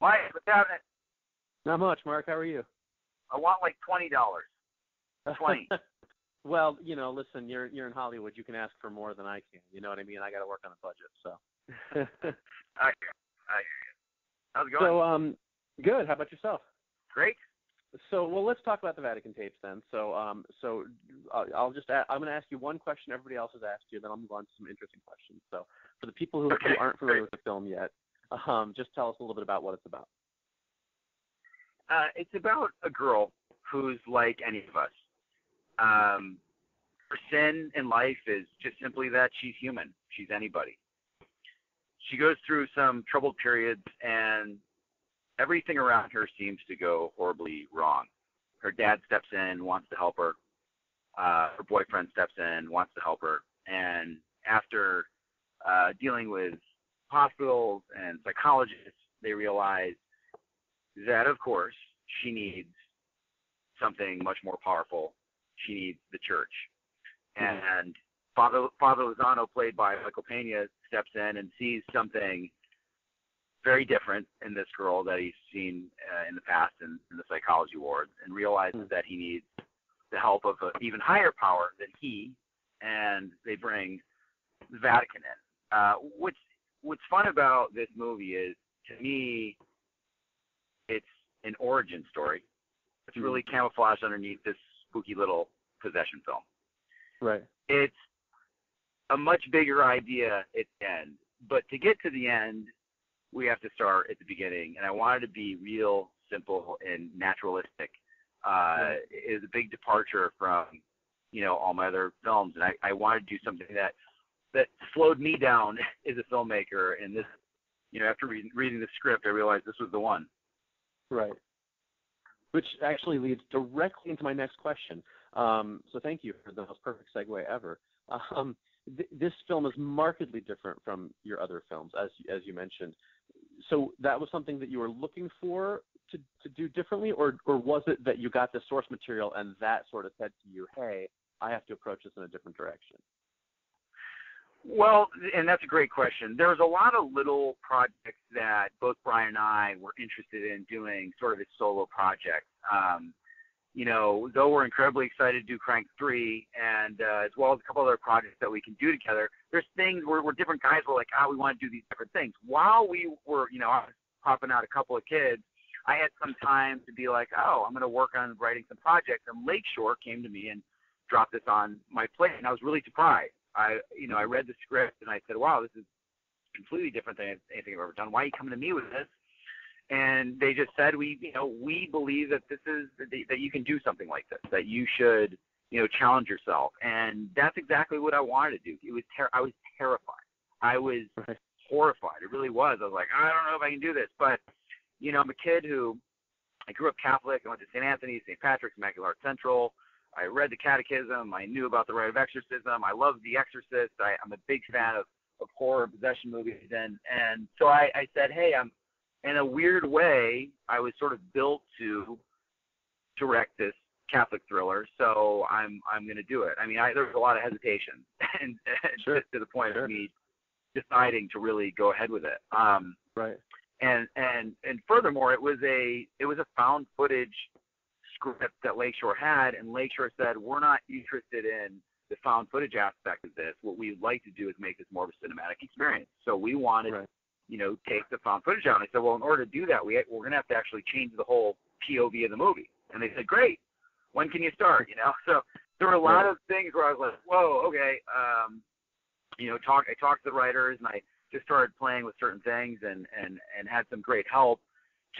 Mike, what's happening? Not much, Mark. How are you? I want like twenty dollars. Twenty. well, you know, listen, you're you're in Hollywood. You can ask for more than I can. You know what I mean? I got to work on a budget, so. I hear you. I hear you. How's it going? So, um, good. How about yourself? Great. So, well, let's talk about the Vatican tapes then. So, um, so uh, I'll just ask, I'm going to ask you one question everybody else has asked you, then I'll move on to some interesting questions. So, for the people who, Okay. who aren't familiar with the film yet, um, just tell us a little bit about what it's about. Uh, it's about a girl who's like any of us. Um, her sin in life is just simply that she's human. She's anybody. She goes through some troubled periods, and everything around her seems to go horribly wrong. Her dad steps in, wants to help her. Uh, her boyfriend steps in, wants to help her. And after uh, dealing with hospitals and psychologists, they realize that of course she needs something much more powerful. She needs the church. And Father Father Lozano, played by Michael Pena, steps in and sees something very different in this girl that he's seen uh, in the past in, in the psychology wards, and realizes Hmm. that he needs the help of an even higher power than he. And they bring the Vatican in. Uh, what's what's fun about this movie is, to me, it's an origin story. It's Mhm. really camouflaged underneath this spooky little possession film. Right. It's a much bigger idea at the end, but to get to the end, we have to start at the beginning. And I wanted to be real, simple, and naturalistic. Uh, It is a big departure from, you know, all my other films, and I, I wanted to do something that that slowed me down as a filmmaker. And this, you know, after reading, reading the script, I realized this was the one. Right. Which actually leads directly into my next question. Um, so thank you for the most perfect segue ever. Um, th- this film is markedly different from your other films, as as you mentioned. So that was something that you were looking for to, to do differently, or or was it that you got the source material and that sort of said to you, "Hey, I have to approach this in a different direction"? Well, and that's a great question. There's a lot of little projects that both Brian and I were interested in doing, sort of as solo projects. Um, you know, though we're incredibly excited to do Crank Three, and uh, as well as a couple other projects that we can do together. There's things where, different guys were like, "Ah, we want to do these different things." While we were, you know, I was popping out a couple of kids, I had some time to be like, "Oh, I'm going to work on writing some projects." And Lakeshore came to me and dropped this on my plate, and I was really surprised. I, you know, I read the script and I said, "Wow, this is completely different than anything I've ever done. Why are you coming to me with this?" And they just said, "We, you know, we believe that this is that you can do something like this. That you should, you know, challenge yourself." And that's exactly what I wanted to do. It was ter- I was terrified. I was Right. horrified. It really was. I was like, I don't know if I can do this, but you know, I'm a kid who I grew up Catholic. I went to St. Anthony, St. Patrick's, Immaculate Heart Central. I read the Catechism. I knew about the rite of exorcism. I love The Exorcist. I, I'm a big fan of, of horror possession movies, and and so I, I said, hey, I'm in a weird way. I was sort of built to direct this Catholic thriller, so I'm I'm going to do it. I mean, I, there was a lot of hesitation, and, and Sure. to the point Sure. of me deciding to really go ahead with it. Um, Right. and and and furthermore, it was a it was a found footage script that Lakeshore had, and Lakeshore said we're not interested in the found footage aspect of this. What we'd like to do is make this more of a cinematic experience. So we wanted, Right. you know, take the found footage out. And I said, well, in order to do that, we we're gonna have to actually change the whole POV of the movie. And they said, great. When can you start? You know, so there were a lot Right. of things where I was like, whoa, okay. Um, you know, talk. I talked to the writers, and I just started playing with certain things, and and and had some great help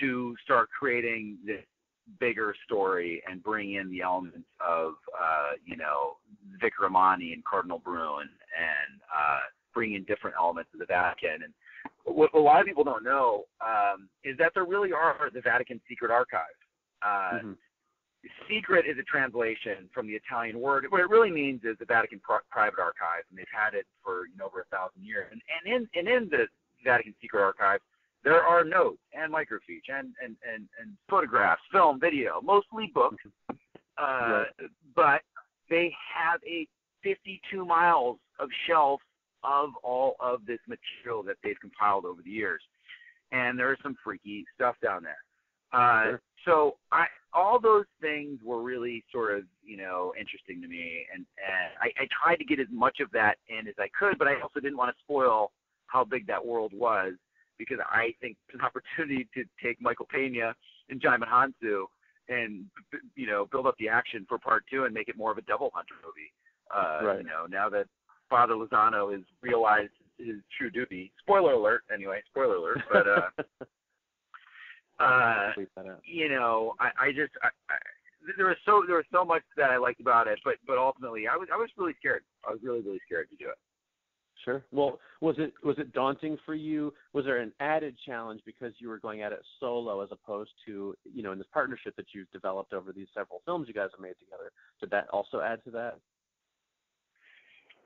to start creating this bigger story and bring in the elements of uh, you know Vicar Imani and Cardinal Bruun and uh, bring in different elements of the Vatican. And what a lot of people don't know um, is that there really are the Vatican secret archives. Uh, Mhm. Secret is a translation from the Italian word. What it really means is the Vatican Pri- Private Archive, and they've had it for you know over a thousand years. And, and in and in the Vatican Secret Archive, there are notes and microfiche and and and, and photographs, film, video, mostly books, uh, but they have a 52 miles of shelf of all of this material that they've compiled over the years. and there's some freaky stuff down there. Uh, Sure. So I all those things were really sort of you know interesting to me, and and I, I tried to get as much of that in as I could, but I also didn't want to spoil how big that world was because I think it's an opportunity to take Michael Pena and Djimon Hounsou and you know build up the action for part two and make it more of a double Hunter movie. Uh, Right. You know now that Father Lozano has realized his true duty. Spoiler alert, anyway. Spoiler alert. But uh, uh, Bleep that out. you know, I, I just I, I, there was so there was so much that I liked about it, but but ultimately I was I was really scared. I was really really scared to do it. Sure. Well, was it was it daunting for you? Was there an added challenge because you were going at it solo as opposed to you know in this partnership that you've developed over these several films you guys have made together? Did that also add to that?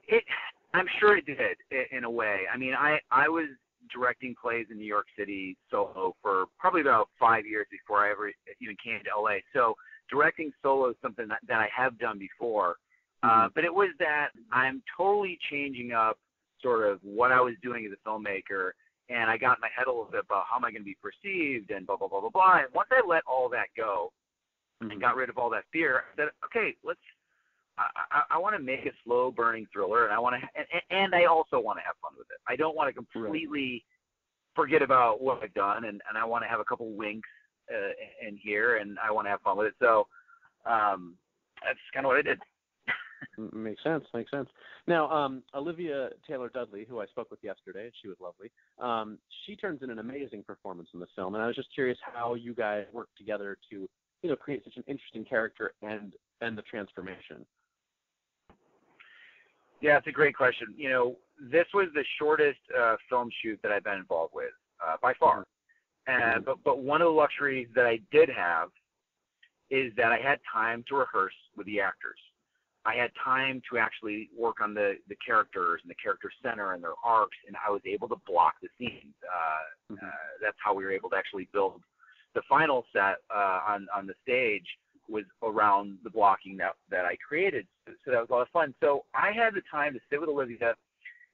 It, I'm sure it did in a way. I mean, I I was directing plays in New York City solo for probably about five years before I ever even came to LA. So directing solo is something that, that I have done before. Uh, Mhm. but it was that I'm totally changing up sort of what I was doing as a filmmaker, and I got in my head a little bit about how am I going to be perceived and blah blah blah blah blah. And once I let all that go, Mhm. and got rid of all that fear. I said, okay, let's. I, I, I want to make a slow burning thriller, and I want to, and, and I also want to have fun with it. I don't want to completely forget about what I've done, and, and I want to have a couple winks uh, in here, and I want to have fun with it. So um, that's kind of what I did. Makes sense. Makes sense. Now, um, Olivia Taylor Dudley, who I spoke with yesterday, she was lovely. Um, she turns in an amazing performance in the film, and I was just curious how you guys worked together to, you know, create such an interesting character and and the transformation. Yeah, it's a great question. You know, this was the shortest uh, film shoot that I've been involved with uh, by far. Uh, Mhm. but but one of the luxuries that I did have is that I had time to rehearse with the actors. I had time to actually work on the the characters and the character center and their arcs, and I was able to block the scenes. Uh, Mhm. uh, that's how we were able to actually build the final set uh, on on the stage was around the blocking that that I created. So that was a lot of fun. So I had the time to sit with Olivia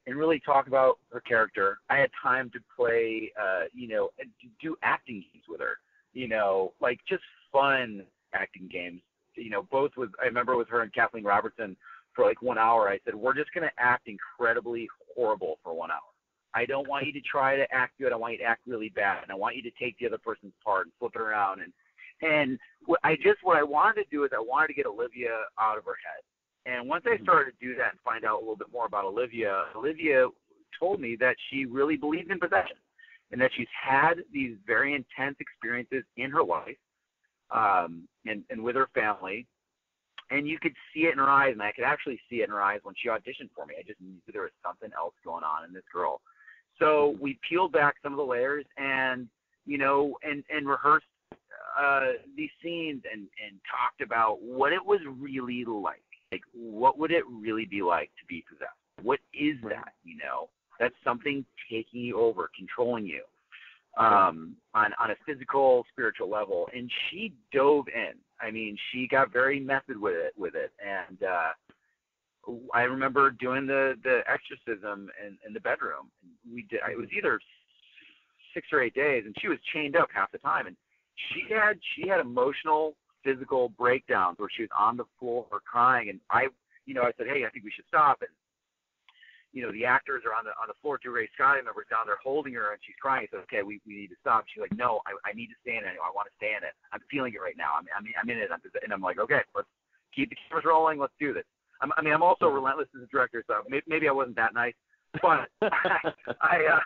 and really talk about her character. I had time to play, uh, you know, and do acting games with her. You know, like just fun acting games. You know, both with I remember with her and Kathleen Robertson for like one hour. I said we're just gonna act incredibly horrible for one hour. I don't want you to try to act good. I want you to act really bad, and I want you to take the other person's part and flip it around. And and what I just what I wanted to do is I wanted to get Olivia out of her head. And once I Mhm. started to do that and find out a little bit more about Olivia, Olivia told me that she really believed in possession and that she's had these very intense experiences in her life um, and, and with her family. And you could see it in her eyes, and I could actually see it in her eyes when she auditioned for me. I just knew there was something else going on in this girl. So we peeled back some of the layers and, you know, and, and rehearsed uh, these scenes and, and talked about what it was really like. Like, what would it really be like to be possessed? What is that? You know, that's something taking you over, controlling you um, on on a physical, spiritual level. And she dove in. I mean, she got very method with it with it. And uh, I remember doing the the exorcism in, in the bedroom. We did. It was either six or eight days, and she was chained up half the time. And she had she had emotional, physical breakdowns where she was on the floor or crying. And I, you know, I said, hey, I think we should stop. And you know, the actors are on the on the floor. Two Ray Scotty members down there holding her, and she's crying. I said, okay, we, we need to stop. She's like, no, I, I need to stay in it. I want to stay in it. I'm feeling it right now. I'm I'm, I'm in it. I'm, and I'm like, okay, let's keep the cameras rolling. Let's do this. I'm, I mean, I'm also relentless as a director, so maybe, maybe I wasn't that nice, but I, I, uh,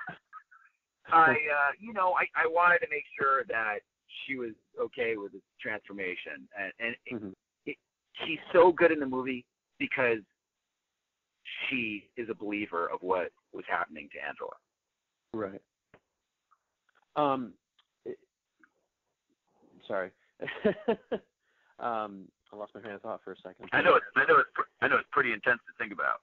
I, uh, you know, I, I wanted to make sure that she was okay with this transformation, and and Mhm. she's so good in the movie because she is a believer of what was happening to Angela. Right. Um, it- sorry. um, I lost my train of thought for a second. I know it's I know it's I know it's pretty intense to think about.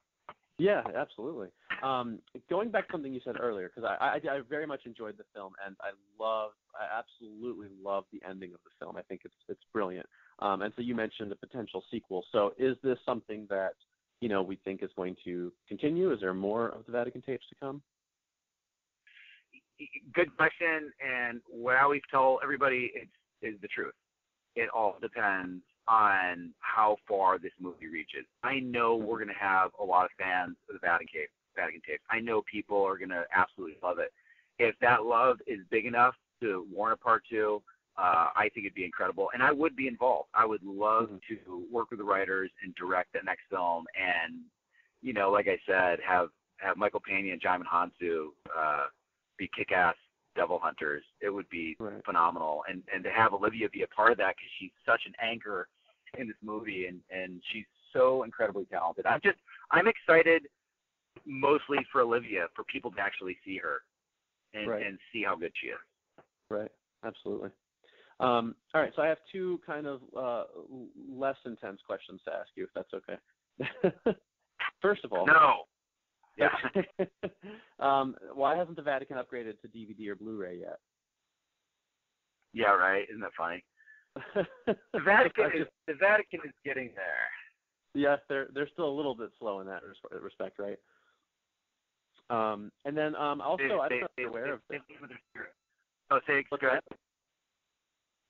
Yeah, absolutely. Um, going back to something you said earlier, because I, I, I very much enjoyed the film, and I love, I absolutely love the ending of the film. I think it's it's brilliant. Um, and so you mentioned a potential sequel. So is this something that you know we think is going to continue? Is there more of the Vatican tapes to come? good question, and what I always tell everybody is is the truth. It all depends on how far this movie reaches. I know we're going to have a lot of fans of the Vatican Cape, Vatican tapes. I know people are going to absolutely love it. If that love is big enough to warrant a part two, uh, I think it'd be incredible, and I would be involved. I would love mm-hmm. to work with the writers and direct the next film, and you know, like I said, have have Michael Pena and Djimon Hounsou uh, be kick-ass devil hunters. It would be right. phenomenal, and and to have Olivia be a part of that because she's such an anchor in this movie, and and she's so incredibly talented. I'm just I'm excited mostly for Olivia for people to actually see her and right. and see how good she is. Right. Absolutely. Um, all right, so I have two kind of uh, less intense questions to ask you, if that's okay. First of all, no. Yeah. um, why hasn't the Vatican upgraded to DVD or Blu-ray yet? Yeah, right. Isn't that funny? the Vatican is the Vatican is getting there. Yes, they're they're still a little bit slow in that respect, right? Um, and then um, also, they, I don't know if you're aware of this. Oh, say go ahead.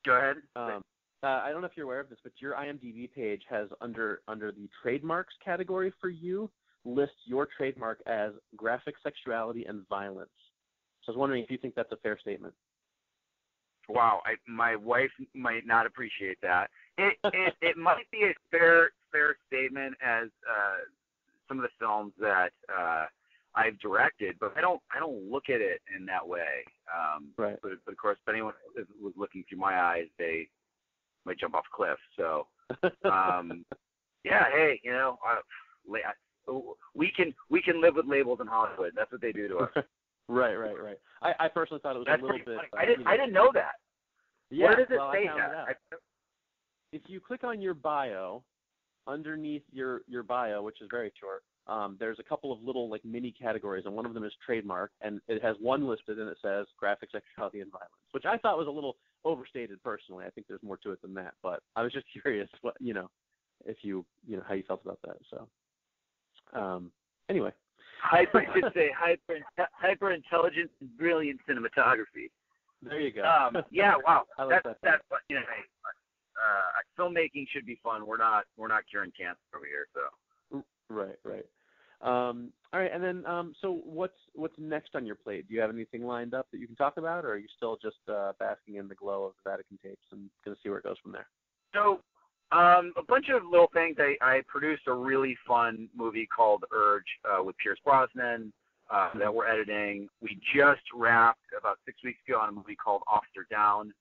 Go ahead. Um, uh, I don't know if you're aware of this, but your IMDb page has under under the trademarks category for you lists your trademark as graphic sexuality and violence. So I was wondering if you think that's a fair statement. Wow, I, my wife might not appreciate that. It it, it might be a fair fair statement as uh, some of the films that uh, I've directed, but I don't I don't look at it in that way. Um, right. But, but of course, if anyone was looking through my eyes, they might jump off a cliff. So, um, yeah, hey, you know, uh, we can we can live with labels in Hollywood. That's what they do to us. right, right, right. I, I personally thought it was That's a little bit. Uh, I didn't you know, I didn't know that. Yeah, Where does it well, say that? If you click on your bio, underneath your your bio, which is very short, um, there's a couple of little like mini categories, and one of them is trademark, and it has one listed, and it says graphic sexuality and violence, which I thought was a little overstated personally. I think there's more to it than that, but I was just curious what you know, if you you know how you felt about that. So, um, anyway, hyper should say hyper hyper intelligence and brilliant cinematography. There you go. Um, yeah, wow. I like that's that. that's you know, uh, filmmaking should be fun. We're not we're not curing cancer over here, so. Right, right. Um, all right, and then um, so what's what's next on your plate? Do you have anything lined up that you can talk about, or are you still just uh, basking in the glow of the Vatican tapes and going to see where it goes from there? So, um, a bunch of little things. I, I produced a really fun movie called Urge uh, with Pierce Brosnan uh, that we're editing. We just wrapped about six weeks ago on a movie called Officer Downe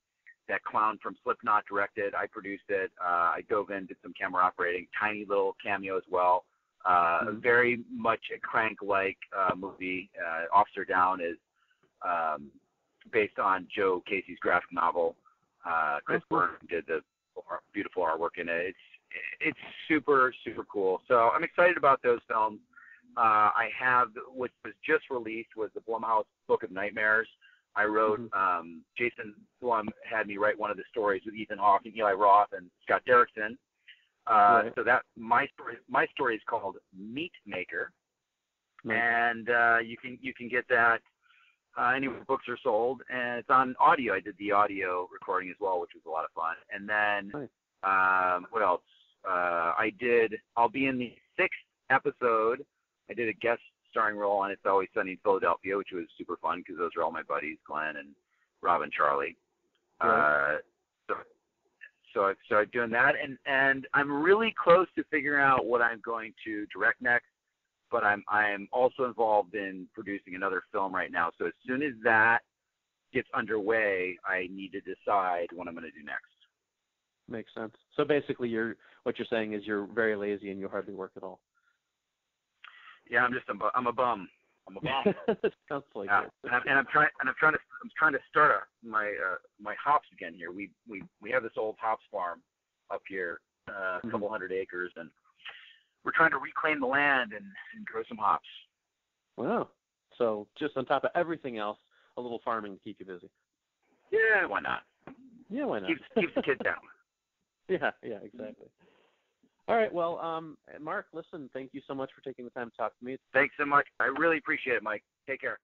that clown from Slipknot directed. I produced it. Uh, I dove in, did some camera operating, tiny little cameo as well. Uh. Very much a crank-like uh, movie. Uh, Officer Downe is um, based on Joe Casey's graphic novel. Uh, Chris oh, Byrne did the beautiful artwork in it. It's it's super super cool. So I'm excited about those films. Uh, I have, which was just released, was the Blumhouse Book of Nightmares. I wrote, mm-hmm. um, Jason Blum had me write one of the stories with Ethan Hawke and Eli Roth and Scott Derrickson. Uh, right. So that my story, my story is called Meat Maker, and uh, you can you can get that uh, anywhere books are sold, and it's on audio. I did the audio recording as well, which was a lot of fun. And then um, what else? Uh, I did. I'll be in the sixth episode. I did a guest starring role on It's Always Sunny in Philadelphia, which was super fun because those are all my buddies, Glenn and Rob and Charlie. Right. Uh, so so I started doing that, and and I'm really close to figuring out what I'm going to direct next. But I'm I'm also involved in producing another film right now. So as soon as that gets underway, I need to decide what I'm going to do next. Makes sense. So basically, you're what you're saying is you're very lazy and you hardly work at all. Yeah, I'm just a, I'm a bum. I'm a bum. Sounds like yeah. it. And I'm, and I'm trying and I'm trying to I'm trying to start a, my uh, my hops again here. We we we have this old hops farm up here, uh, a mm-hmm. couple hundred acres, and we're trying to reclaim the land and, and grow some hops. Wow. So just on top of everything else, a little farming to keep you busy. Yeah, why not? Yeah, why not? Keeps keeps the kids down. yeah, yeah, exactly. All right. Well, um, Mark, listen, thank you so much for taking the time to talk to me. Thanks so much. I really appreciate it, Mike. Take care.